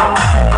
Wow.